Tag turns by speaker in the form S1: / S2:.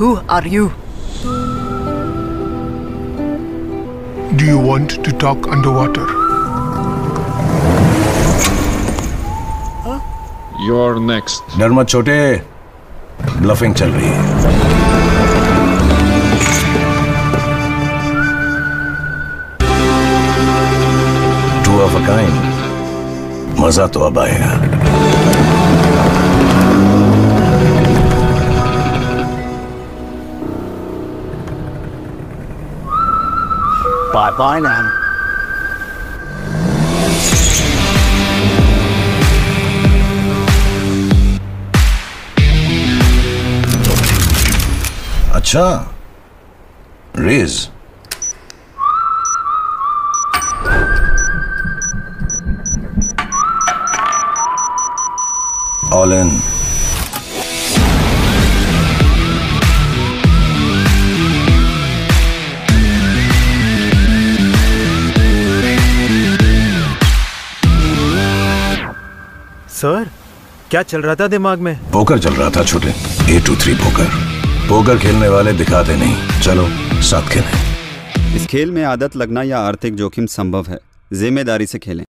S1: Who are you?
S2: Do you want to talk underwater?
S3: You're next.
S4: डर मत छोटे bluffing चल रही है टू ऑफ अ काइंड मजा तो अब आएगा
S5: Bye bye now.
S4: अच्छा रेज ऑल इन
S6: सर क्या चल रहा था दिमाग में?
S4: पोकर चल रहा था छोटे। A two three poker poker खेलने वाले दिखाते नहीं। चलो साथ खेलें।
S7: इस खेल में आदत लगना या आर्थिक जोखिम संभव है। ज़िम्मेदारी से खेलें।